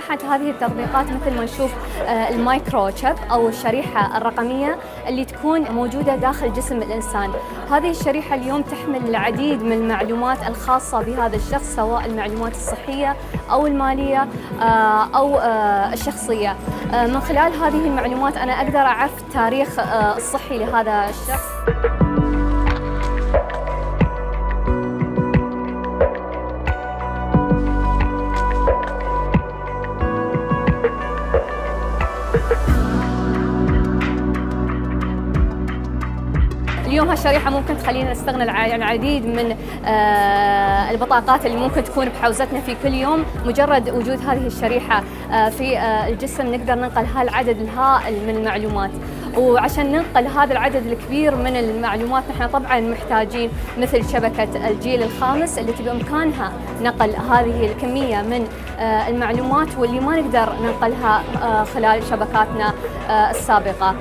أصبحت هذه التطبيقات مثل ما نشوف المايكرو تشيب أو الشريحة الرقمية اللي تكون موجودة داخل جسم الإنسان. هذه الشريحة اليوم تحمل العديد من المعلومات الخاصة بهذا الشخص سواء المعلومات الصحية أو المالية أو الشخصية. من خلال هذه المعلومات أنا أقدر أعرف التاريخ الصحي لهذا الشخص. اليوم هالشريحة ممكن تخلينا نستغنى عن العديد من البطاقات اللي ممكن تكون بحوزتنا في كل يوم. مجرد وجود هذه الشريحة في الجسم نقدر ننقل هالعدد الهائل من المعلومات. وعشان ننقل هذا العدد الكبير من المعلومات نحن طبعا محتاجين مثل شبكة الجيل الخامس التي بإمكانها نقل هذه الكمية من المعلومات واللي ما نقدر ننقلها خلال شبكاتنا السابقة.